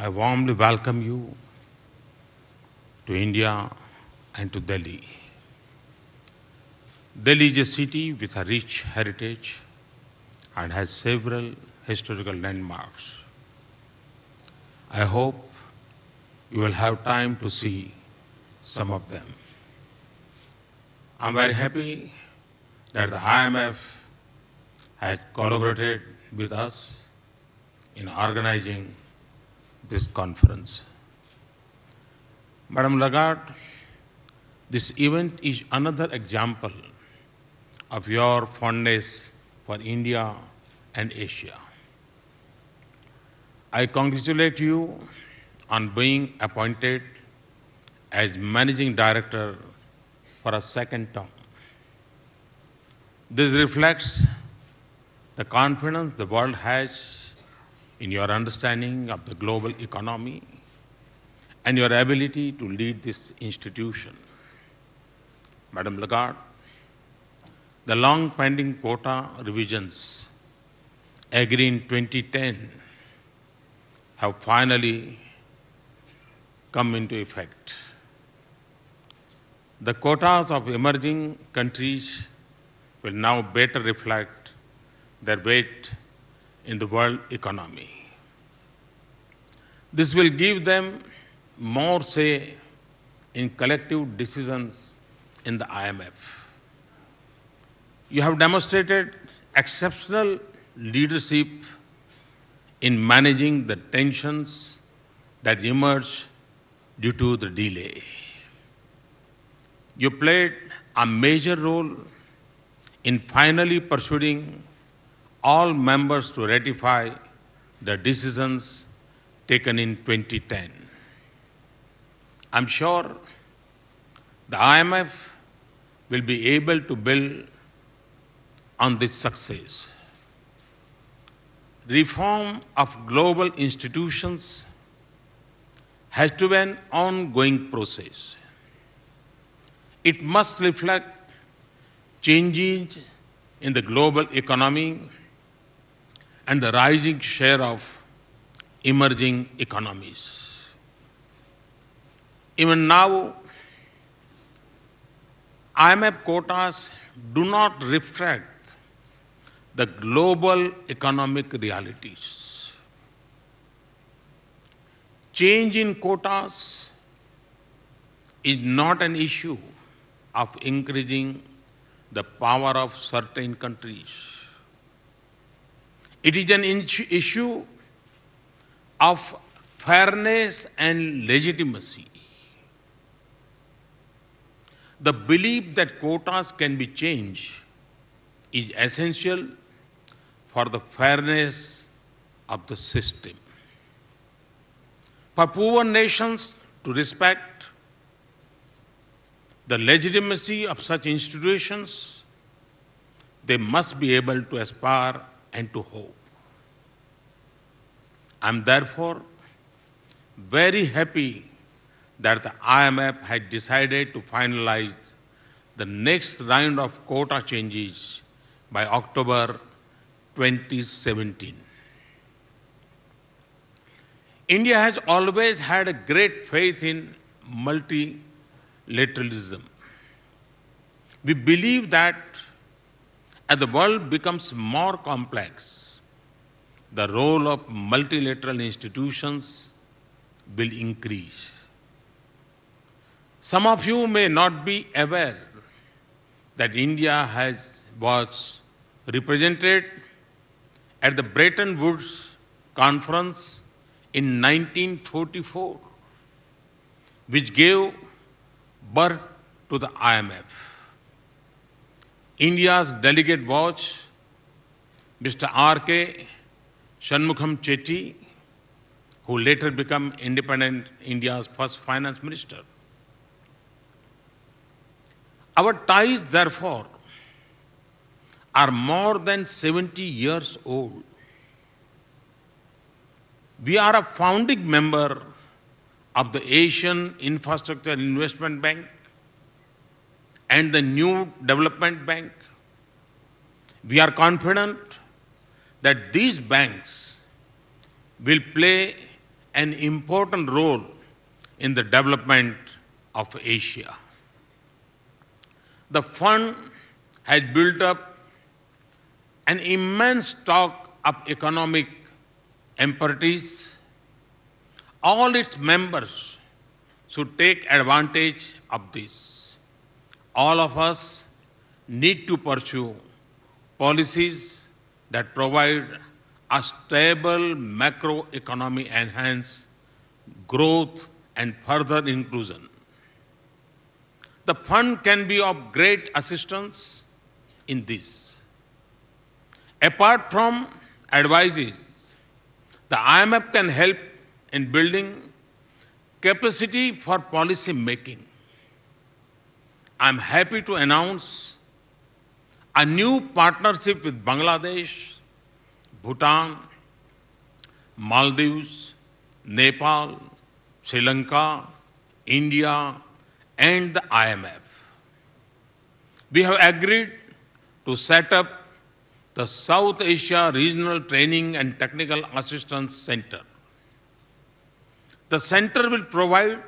I warmly welcome you to India and to Delhi. Delhi is a city with a rich heritage and has several historical landmarks. I hope you will have time to see some of them. I'm very happy that the IMF has collaborated with us in organizing this conference. Madam Lagarde, this event is another example of your fondness for India and Asia. I congratulate you on being appointed as Managing Director for a second term. This reflects the confidence the world has in your understanding of the global economy and your ability to lead this institution. Madam Lagarde, the long pending quota revisions agreed in 2010 have finally come into effect. The quotas of emerging countries will now better reflect their weight in the world economy. This will give them more say in collective decisions in the IMF. You have demonstrated exceptional leadership in managing the tensions that emerge due to the delay. You played a major role in finally persuading all members to ratify the decisions taken in 2010. I'm sure the IMF will be able to build on this success. Reform of global institutions has to be an ongoing process. It must reflect changes in the global economy and the rising share of emerging economies. Even now, IMF quotas do not reflect the global economic realities. Change in quotas is not an issue of increasing the power of certain countries. It is an issue of fairness and legitimacy. The belief that quotas can be changed is essential for the fairness of the system. For poor nations to respect the legitimacy of such institutions, they must be able to aspire and to hope. I'm therefore very happy that the IMF had decided to finalize the next round of quota changes by October 2017. India has always had a great faith in multilateralism. We believe that as the world becomes more complex, the role of multilateral institutions will increase. Some of you may not be aware that India has was represented at the Bretton Woods conference in 1944, which gave birth to the IMF. India's delegate watch, Mr. R.K. Shanmukham Chetty, who later became independent India's first finance minister. Our ties, therefore, are more than 70 years old. We are a founding member of the Asian Infrastructure Investment Bank and the New Development Bank. We are confident that these banks will play an important role in the development of Asia. The fund has built up an immense stock of economic imperatives. All its members should take advantage of this. All of us need to pursue policies that provide a stable macroeconomy enhance growth and further inclusion. The fund can be of great assistance in this. Apart from advices, the IMF can help in building capacity for policy making. I'm happy to announce a new partnership with Bangladesh, Bhutan, Maldives, Nepal, Sri Lanka, India, and the IMF. We have agreed to set up the South Asia Regional Training and Technical Assistance Center. The center will provide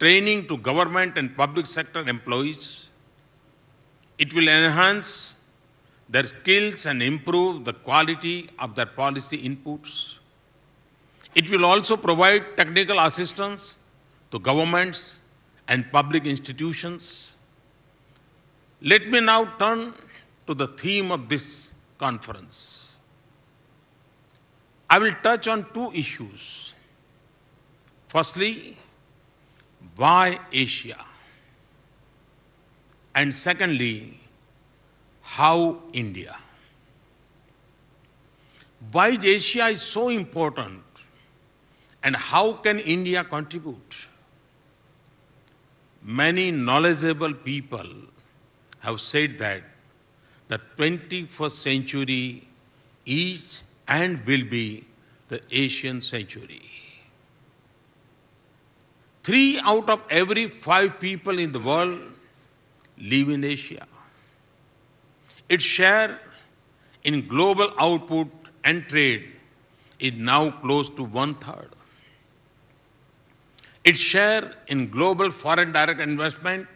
training to government and public sector employees. It will enhance their skills and improve the quality of their policy inputs. It will also provide technical assistance to governments and public institutions. Let me now turn to the theme of this conference. I will touch on two issues. Firstly, why Asia? And secondly, how India? Why Asia is so important and how can India contribute? Many knowledgeable people have said that the 21st century is and will be the Asian century. Three out of every five people in the world live in Asia. Its share in global output and trade is now close to one third. Its share in global foreign direct investment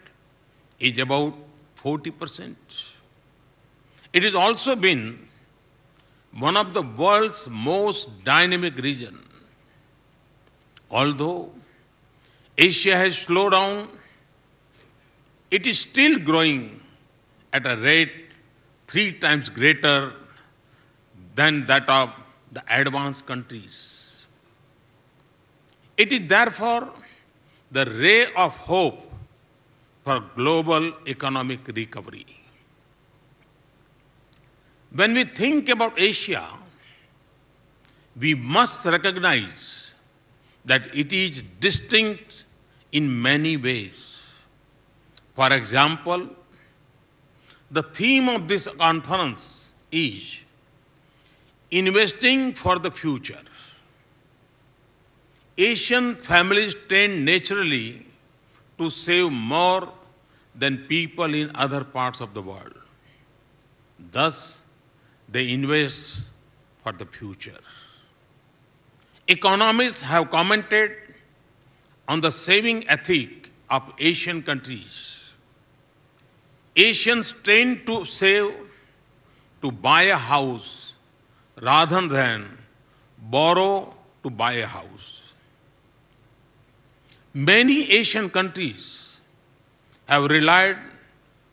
is about 40%. It has also been one of the world's most dynamic regions. Although Asia has slowed down, it is still growing at a rate three times greater than that of the advanced countries. It is therefore the ray of hope for global economic recovery. When we think about Asia, we must recognize that it is distinct in many ways. For example, the theme of this conference is investing for the future. Asian families tend naturally to save more than people in other parts of the world. Thus, they invest for the future. Economists have commented on the saving ethic of Asian countries. Asians tend to save to buy a house rather than borrow to buy a house. Many Asian countries have relied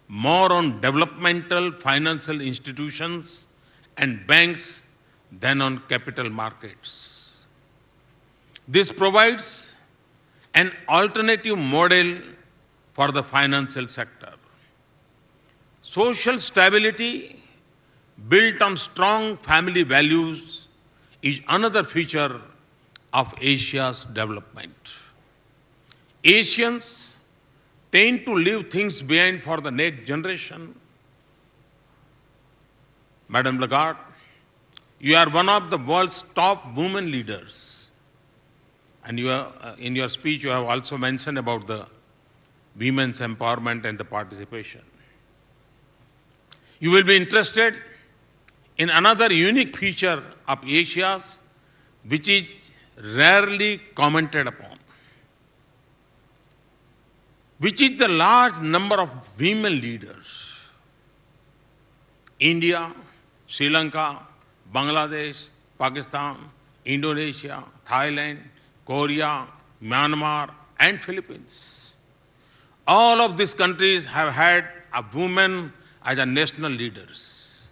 more on developmental financial institutions and banks than on capital markets. This provides an alternative model for the financial sector. Social stability built on strong family values is another feature of Asia's development. Asians tend to leave things behind for the next generation. Madam Lagarde, you are one of the world's top women leaders. And you uh, in your speech, you have also mentioned about the women's empowerment and the participation. You will be interested in another unique feature of Asia's, which is rarely commented upon, which is the large number of women leaders. India, Sri Lanka, Bangladesh, Pakistan, Indonesia, Thailand, Korea, Myanmar, and Philippines. All of these countries have had a woman as a national leaders.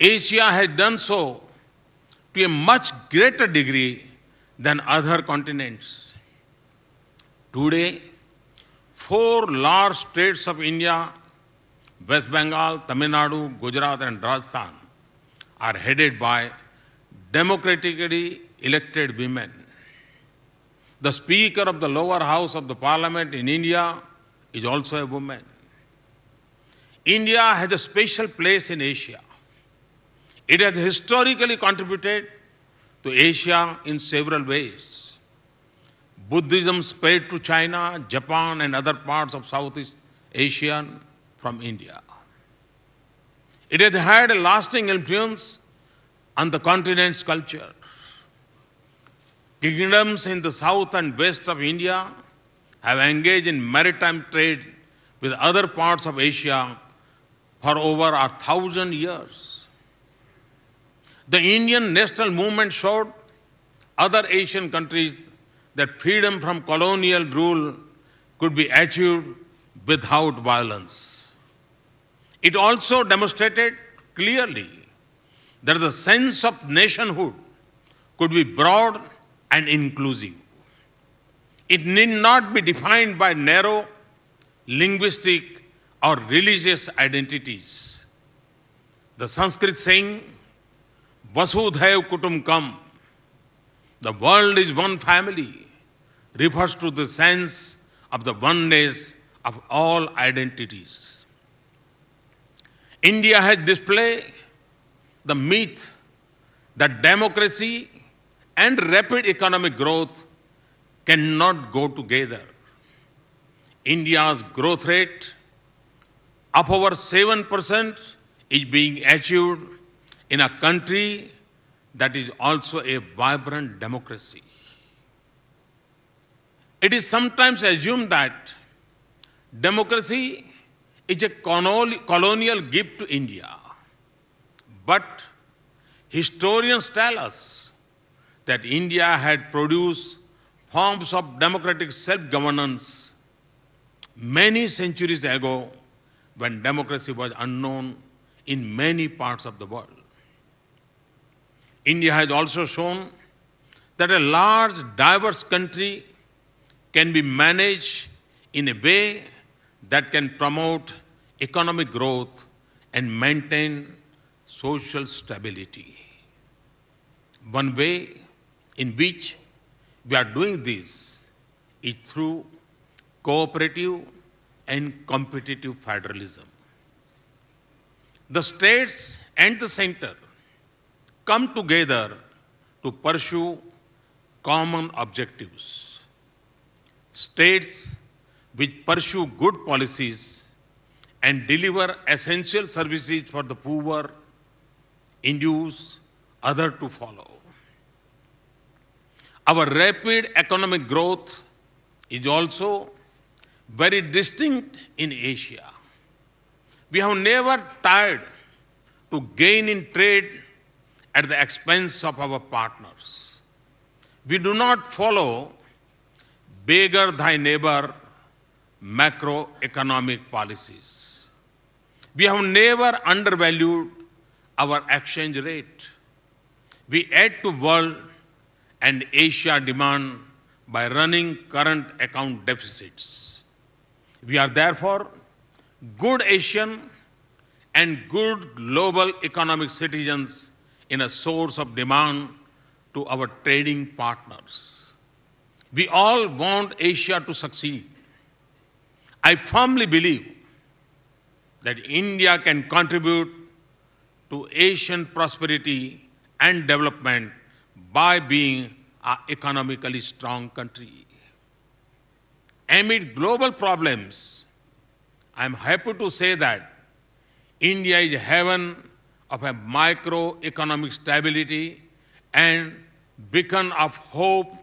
Asia has done so to a much greater degree than other continents. Today, four large states of India, West Bengal, Tamil Nadu, Gujarat, and Rajasthan, are headed by democratically elected women. The Speaker of the lower house of the Parliament in India is also a woman. India has a special place in Asia. It has historically contributed to Asia in several ways. Buddhism spread to China, Japan, and other parts of Southeast Asia from India. It has had a lasting influence on the continent's culture. Kingdoms in the south and west of India have engaged in maritime trade with other parts of Asia for over a thousand years. The Indian national movement showed other Asian countries that freedom from colonial rule could be achieved without violence. It also demonstrated clearly that the sense of nationhood could be broad and inclusive. It need not be defined by narrow linguistic or religious identities. The Sanskrit saying, Vasudhaiv Kutumbakam, the world is one family, refers to the sense of the oneness of all identities. India has displayed the myth that democracy and rapid economic growth cannot go together. India's growth rate of over 7% is being achieved in a country that is also a vibrant democracy. It is sometimes assumed that democracy is a colonial gift to India. But historians tell us that India had produced forms of democratic self-governance many centuries ago when democracy was unknown in many parts of the world. India has also shown that a large, diverse country can be managed in a way that can promote economic growth and maintain social stability. One way in which we are doing this is through cooperative and competitive federalism. The states and the center come together to pursue common objectives. States which pursue good policies and deliver essential services for the poor induce others to follow. Our rapid economic growth is also very distinct in Asia. We have never tried to gain in trade at the expense of our partners. We do not follow beggar thy neighbor macroeconomic policies. We have never undervalued our exchange rate. We add to world and Asia demand by running current account deficits. We are therefore good Asian and good global economic citizens in a source of demand to our trading partners. We all want Asia to succeed. I firmly believe that India can contribute to Asian prosperity and development by being an economically strong country. Amid global problems, I am happy to say that India is a haven of a microeconomic stability and beacon of hope,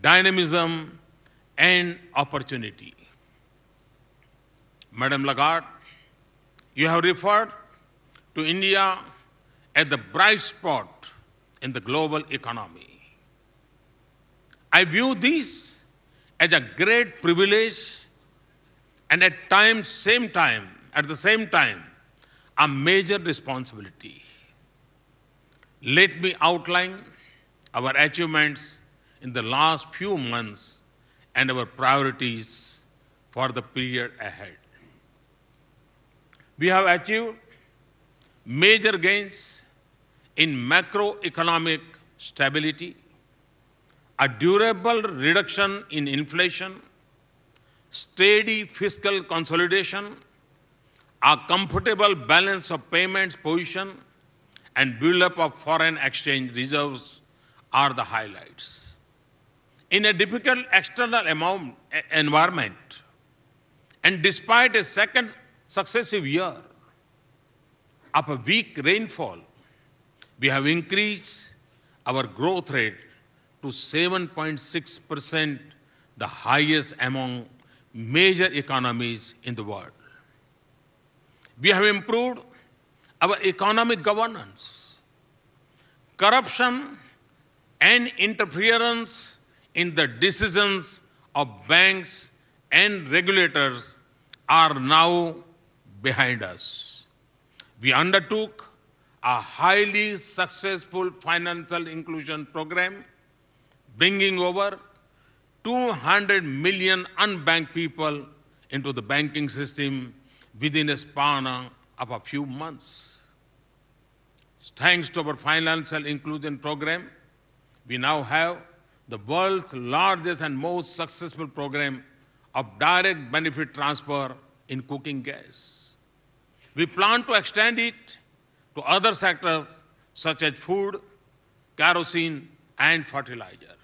dynamism, and opportunity. Madam Lagarde, you have referred to India as the bright spot in the global economy. I view this as a great privilege and at times same time at the same time a major responsibility. Let me outline our achievements in the last few months and our priorities for the period ahead. We have achieved major gains in macroeconomic stability, a durable reduction in inflation, steady fiscal consolidation, a comfortable balance of payments position, and build-up of foreign exchange reserves are the highlights. In a difficult external environment, and despite a second successive year of a weak rainfall, we have increased our growth rate to 7.6%, the highest among major economies in the world. We have improved our economic governance. Corruption and interference in the decisions of banks and regulators are now behind us. We undertook a highly successful financial inclusion program, bringing over 200 million unbanked people into the banking system within a span of a few months. Thanks to our financial inclusion program, we now have the world's largest and most successful program of direct benefit transfer in cooking gas. We plan to extend it to other sectors such as food, kerosene, and fertilizer.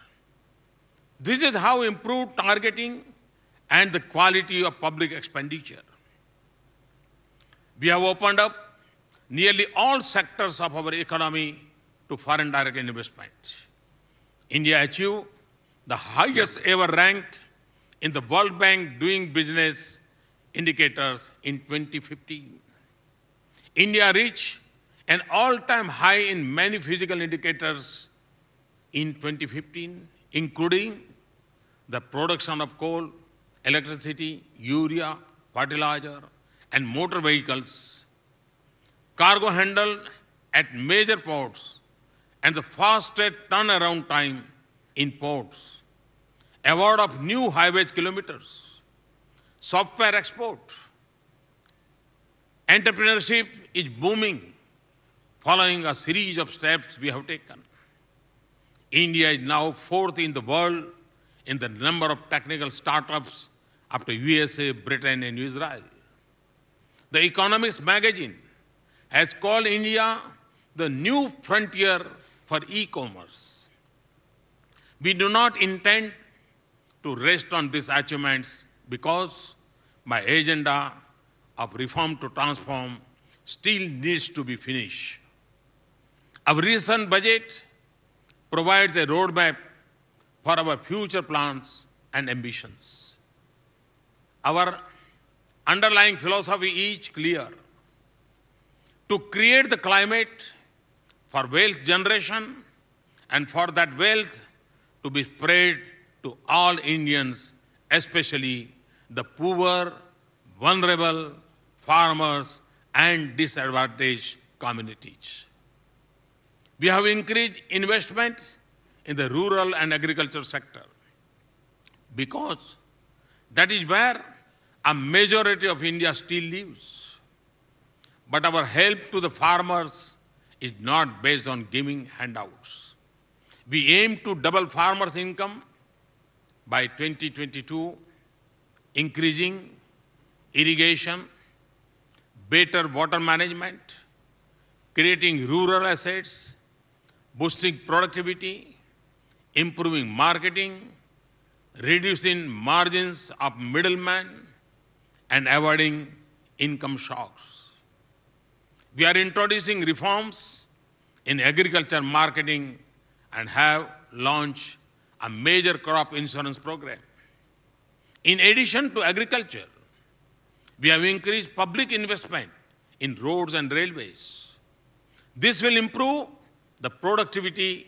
This is how improved targeting and the quality of public expenditure. We have opened up nearly all sectors of our economy to foreign direct investment. India achieved the highest ever rank in the World Bank doing business indicators in 2015. India reached an all-time high in many physical indicators in 2015, including the production of coal, electricity, urea, fertilizer, and motor vehicles, cargo handled at major ports, and the fastest turnaround time in ports, award of new highway kilometers, software export. Entrepreneurship is booming following a series of steps we have taken. India is now fourth in the world in the number of technical startups after USA, Britain, and Israel. The Economist magazine has called India the new frontier for e-commerce. We do not intend to rest on these achievements because my agenda of reform to transform still needs to be finished. Our recent budget provides a roadmap for our future plans and ambitions. Our underlying philosophy is clear. To create the climate for wealth generation and for that wealth to be spread to all Indians, especially the poor, vulnerable, farmers, and disadvantaged communities. We have increased investment in the rural and agriculture sector because that is where a majority of India still lives. But our help to the farmers is not based on giving handouts. We aim to double farmers' income by 2022, increasing irrigation, better water management, creating rural assets, boosting productivity, improving marketing, reducing margins of middlemen, and avoiding income shocks. We are introducing reforms in agriculture marketing and have launched a major crop insurance program. In addition to agriculture, we have increased public investment in roads and railways. This will improve the productivity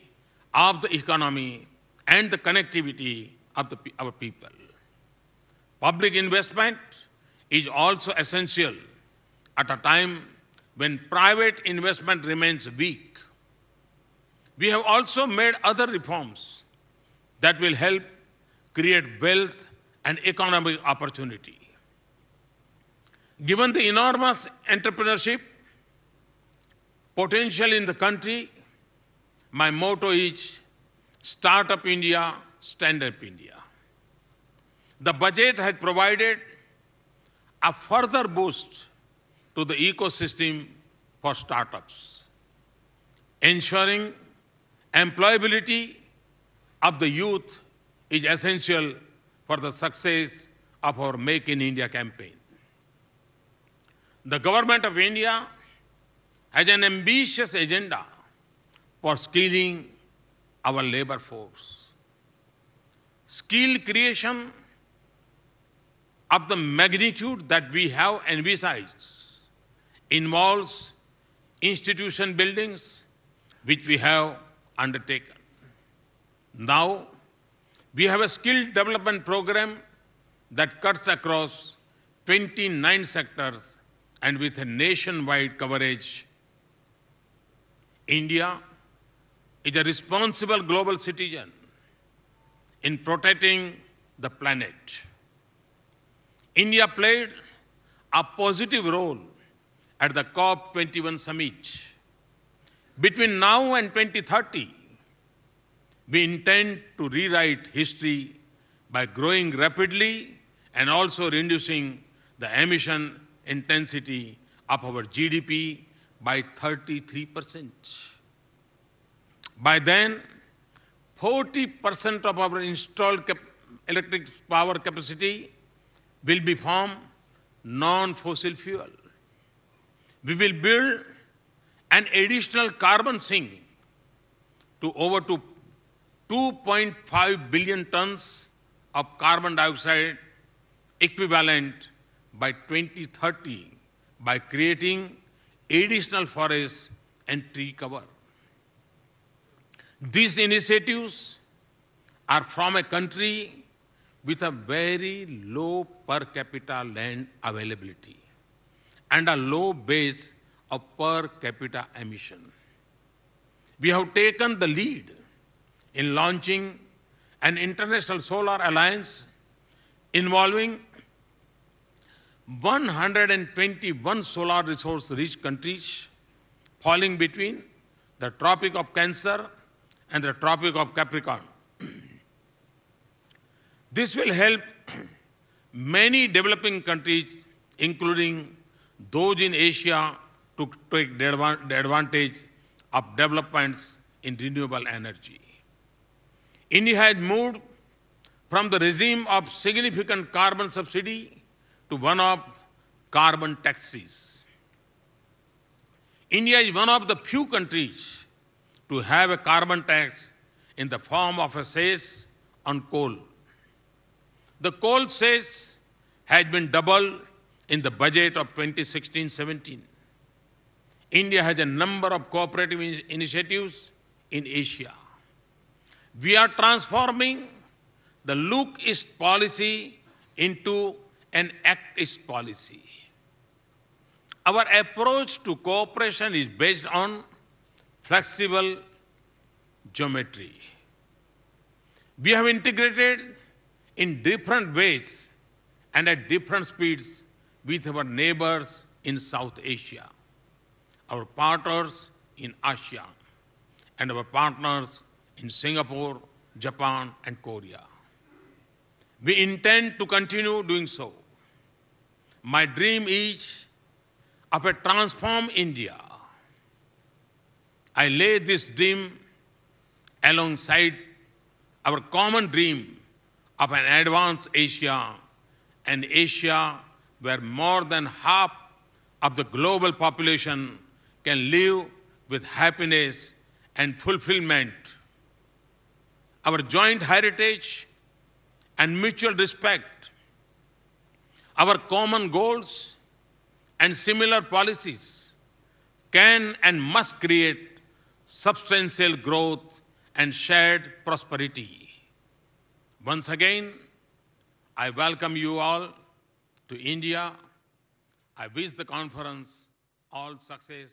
of the economy and the connectivity of the, our people. Public investment is also essential at a time when private investment remains weak. We have also made other reforms that will help create wealth and economic opportunity. Given the enormous entrepreneurship potential in the country, my motto is Start up India, Stand up India. The budget has provided a further boost to the ecosystem for startups, ensuring employability of the youth is essential for the success of our Make in India campaign. The government of India has an ambitious agenda for skilling our labor force. Skill creation of the magnitude that we have envisaged involves institution buildings which we have undertaken. Now, we have a skill development program that cuts across 29 sectors and with a nationwide coverage. India is a responsible global citizen in protecting the planet. India played a positive role at the COP21 summit. Between now and 2030, we intend to rewrite history by growing rapidly and also reducing the emission intensity of our GDP by 33%. By then, 40% of our installed electric power capacity will be from non-fossil fuel. We will build an additional carbon sink to over to 2.5 billion tons of carbon dioxide equivalent by 2030 by creating additional forests and tree cover. These initiatives are from a country with a very low per capita land availability and a low base of per capita emission. We have taken the lead in launching an international solar alliance involving 121 solar resource rich countries falling between the Tropic of Cancer and the Tropic of Capricorn. this will help many developing countries, including those in Asia, to take the advantage of developments in renewable energy. India has moved from the regime of significant carbon subsidy to one of carbon taxes. India is one of the few countries to have a carbon tax in the form of a cess on coal. The coal cess has been doubled in the budget of 2016-17. India has a number of cooperative in initiatives in Asia. We are transforming the Look East policy into an Act East policy. Our approach to cooperation is based on flexible geometry. We have integrated in different ways and at different speeds with our neighbors in South Asia, our partners in Asia, and our partners in Singapore, Japan, and Korea. We intend to continue doing so. My dream is of a transformed India I lay this dream alongside our common dream of an advanced Asia, an Asia where more than half of the global population can live with happiness and fulfillment. Our joint heritage and mutual respect, our common goals and similar policies can and must create substantial growth and shared prosperity. Once again, I welcome you all to India. I wish the conference all success.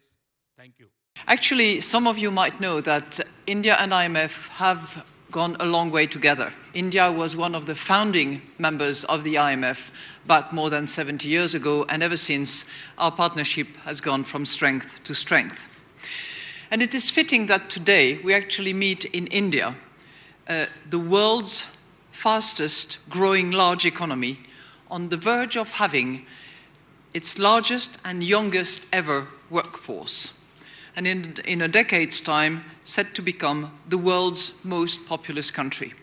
Thank you. Actually, some of you might know that India and IMF have gone a long way together. India was one of the founding members of the IMF back more than 70 years ago, and ever since, our partnership has gone from strength to strength. And it is fitting that today we actually meet in India, uh, the world's fastest growing large economy, on the verge of having its largest and youngest ever workforce and in, in a decade's time set to become the world's most populous country.